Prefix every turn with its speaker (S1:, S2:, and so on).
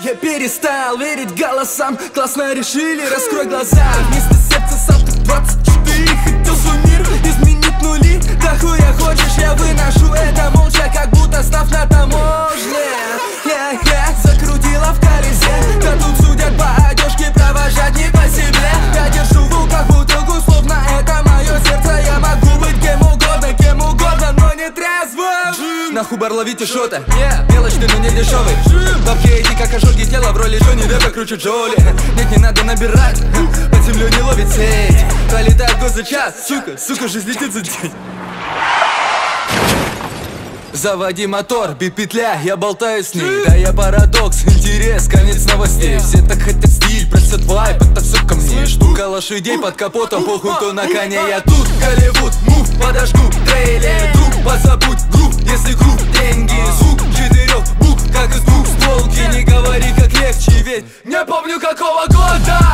S1: Я перестал верить голосам. Классно решили, раскрой глаза. Вместо Нахуй бар ловите шота Мелочный, но не дешевый Бабки эти как ожоги тела В роли Джонни Деппа круче Джоли. Нет, не надо набирать Под землей не ловит сеть. Пролетает год за час Сука, сука, жизнь летит за день. Заводи мотор, бит петля, я болтаю с ней. Да я парадокс, интерес, конец новостей. Все так хотят стиль, просят вайп, это все ко мне. Штука лошадей под капотом, похуй кто на коне. Я тут, Голливуд, мув, подожгу, трейлер Эй, не помню какого года.